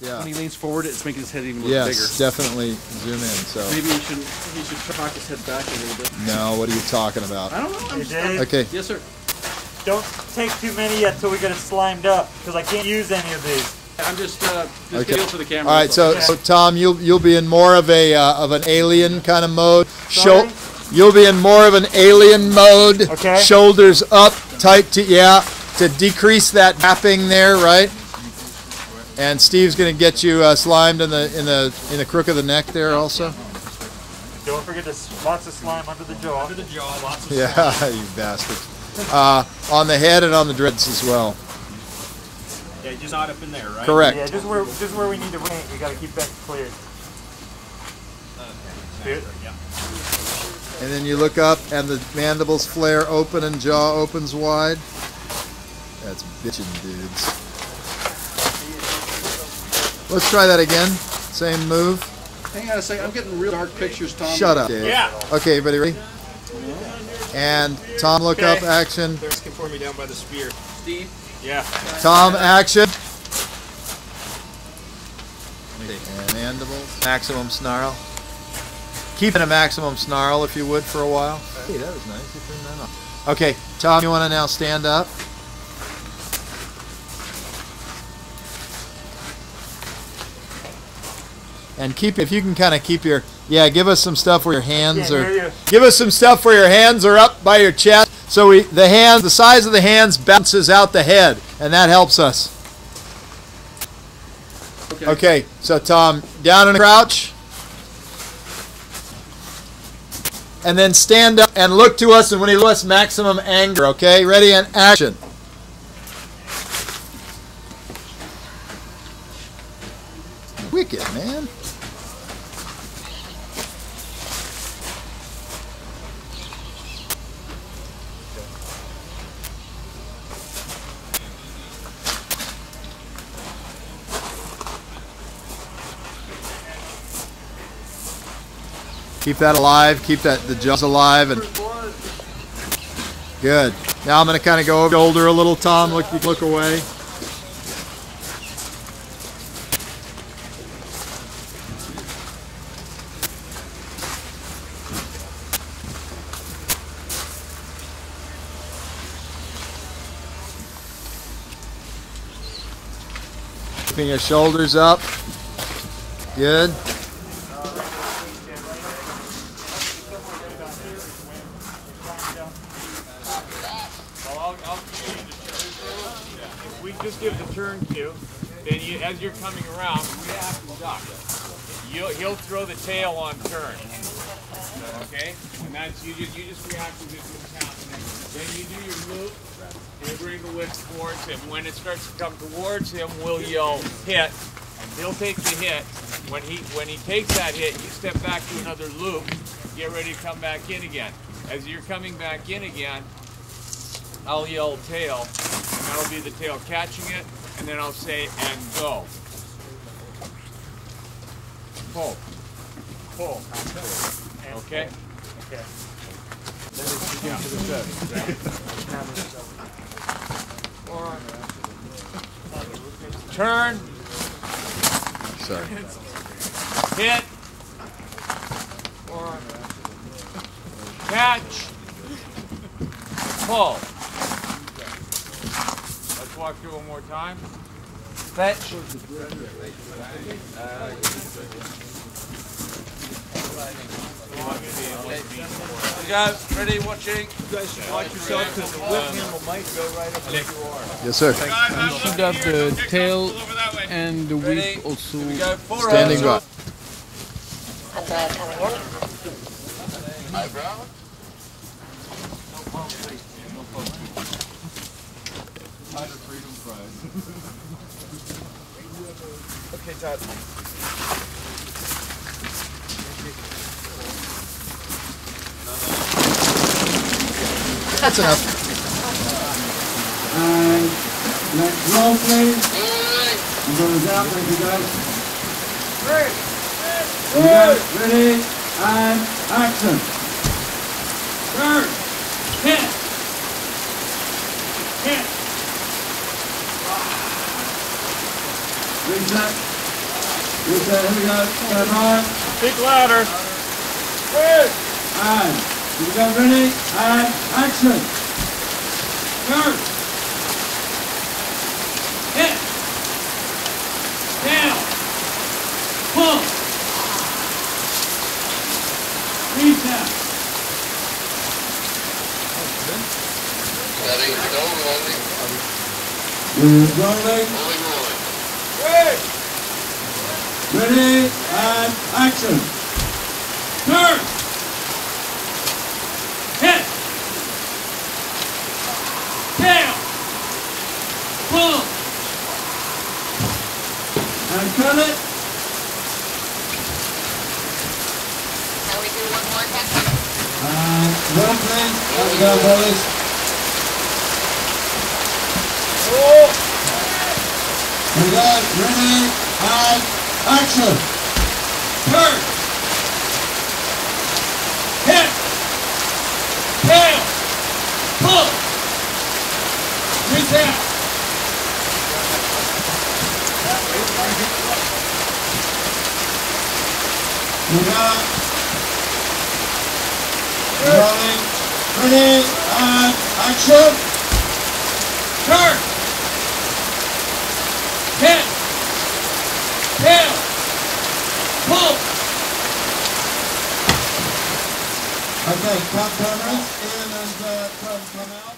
Yeah. when he leans forward, it's making his head even look Yes, bigger. definitely zoom in. So Maybe he should he should cock his head back a little bit. no, what are you talking about? I don't know. I'm Hey, Dave, Okay, yes, sir. don't take too many yet till we get it slimed up, because I can't use any of these. I'm just uh, just Okay. for the camera. all right. So, Okay. so Tom, you'll you'll be in more of a uh, of an alien kind of mode. Sorry? You'll be in more of an alien mode. Okay. Shoulders up, tight to yeah, to decrease that wrapping there, right? And Steve's gonna get you uh, slimed in the in the in the crook of the neck there also. Don't forget to lots of slime under the jaw. Under the jaw, lots of Yeah, you bastard. Uh, on the head and on the dreads as well. Yeah, just not up in there, right? Correct. Yeah, just where just where we need to paint, we got to keep that clear. Good. And then you look up and the mandibles flare open and jaw opens wide. That's bitchin' dudes. Let's try that again. Same move. Hang on a second. I'm getting real dark pictures, Tom. Shut up, Dave. Yeah. Okay, everybody ready? And Tom, look up, action. They're asking for me down by the spear. Steve. Yeah. Tom, action. And mandibles. Maximum snarl. Keep it a maximum snarl if you would for a while. Hey, that was nice. You turned that off. Okay, Tom, you want to now stand up? And keep, if you can kind of keep your, yeah, give us some stuff where your hands are. Give us some stuff where your hands are up by your chest, so we the hands, the size of the hands bounces out the head, and that helps us. Okay. Okay, so Tom, down in a crouch, and then stand up and look to us, and when he looks, maximum anger. Okay, ready and action. Keep that alive. Keep that the jaws alive and good. Now I'm going to kind of go over shoulder a little. Tom, look look away. Keeping your shoulders up. Good. If we just give the turn cue, then you, as you're coming around. You'll, he'll throw the tail on turn. Okay? And that's you just you just react to this what's happening. Then you do your loop. You bring the whip towards him. When it starts to come towards him, we'll yell hit. He'll take the hit. When he when he takes that hit, you step back to another loop. Get ready to come back in again. As you're coming back in again, I'll yell tail, and that'll be the tail catching it, and then I'll say and go. Pull. Pull. Okay? Okay. Then it's to the set. Turn, Sorry. hit, catch, pull. Let's walk through one more time. Fetch. You guys ready? Watching. You guys watch yourself because the whip handle might go right up where you are. Yes, sir. You should have the tail and the whip also. We go four Standing by. Okay, Todd. That's enough. And next roll, please. I'm going down, thank you guys. You guys ready? And action. Turn. Hit. Reset. Reset. Here we go. Stand by. Speak louder. And you go ready and action. Turn. Hit. Down. Pull. Reset. We're rolling. Ready and action. Turn. Hit. Down. Pull. And cut it. Can we do one more time? And run we go. Ready and action. Turn. Hit. Tail. Pull. Reset. We got rolling. Ready and action. Turn. Hit. Tail. Pull. Okay, cameras in and uh, come, come out.